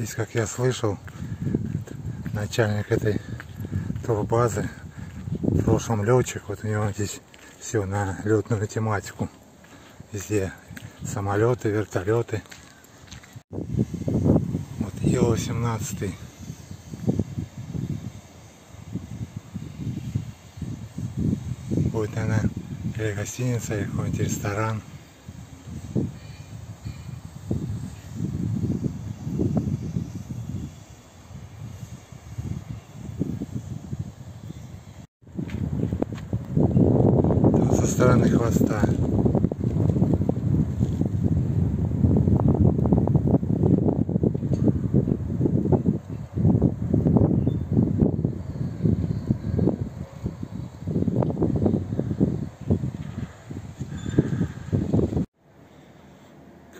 Здесь, как я слышал, начальник этой турбазы, в прошлом летчик, вот у него здесь все на летную тематику. Везде самолеты, вертолеты. Вот Ил-18. Будет, наверное, или гостиница, или какой-нибудь ресторан. Стороны хвоста.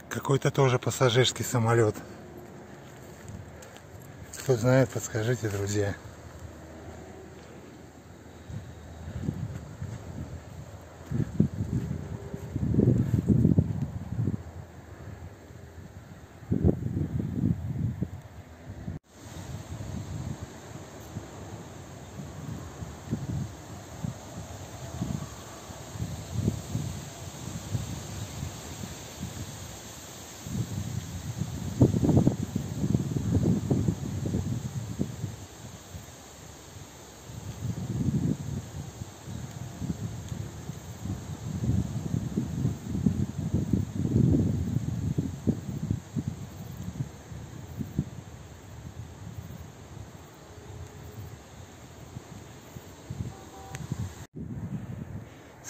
Какой-то тоже пассажирский самолет. Кто знает, подскажите, друзья.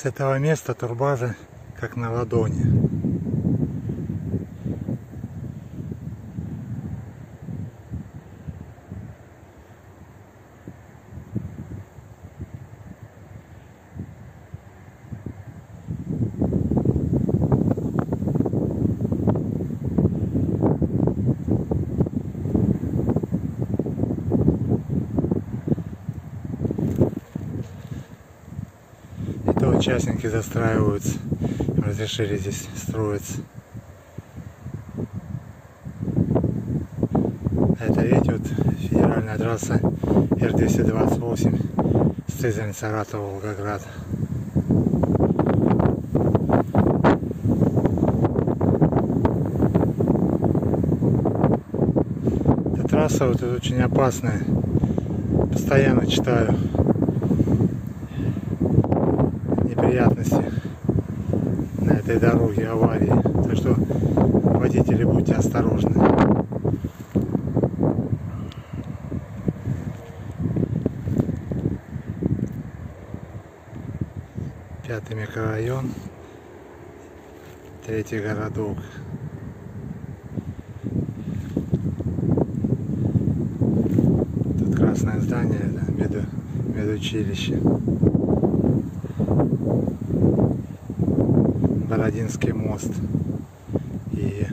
С этого места турбаза как на ладони. Это участники застраиваются, разрешили здесь строиться. А это видите, вот федеральная трасса Р-228 Сызрань, Саратов, Волгоград. Эта трасса вот очень опасная. Постоянно читаю неприятности на этой дороге, аварии. Так что водители будьте осторожны. Пятый микрорайон, третий городок. Тут красное здание, да, меду, медучилище. Бородинский мост и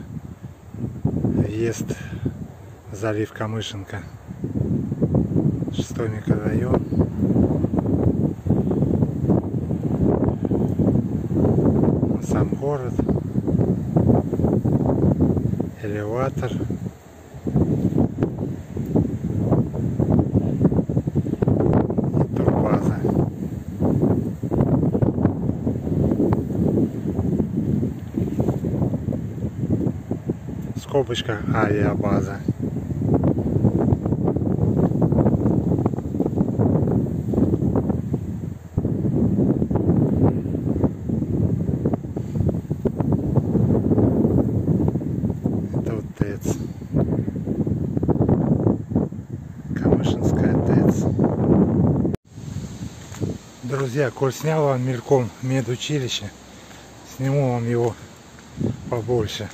въезд в залив Камышенко. Шестой микрорайон. Сам город. Элеватор. И турбаза. Скобочка авиабаза. Это вот ТЭЦ. Камышинская ТЭЦ. Друзья, коль снял вам мельком медучилище, сниму вам его побольше.